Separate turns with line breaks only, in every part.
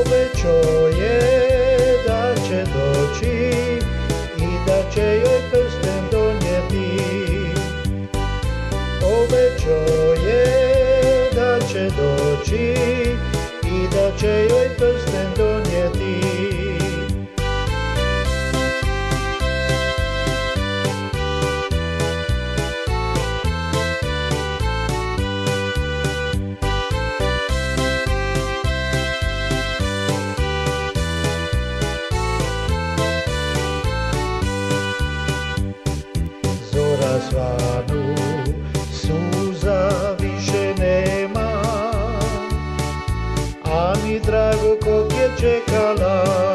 Obećao je da će doći i da će joj prsten donijeti. Obećao je da će doći i da će joj prsten zvanu. Suza više nema A mi drago kog je čekala.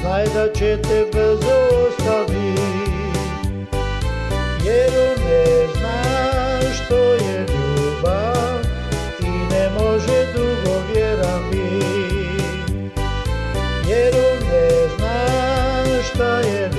Znaj da će te bezostavi Jer ne zna što je ljubav I ne može dugo vjera mi. Jer ne zna šta je ljubav